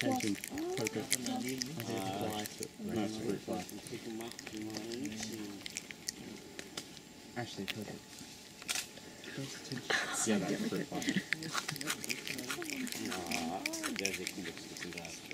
Tension, focus. Ashley, focus. Yeah, that's a fruit there's a.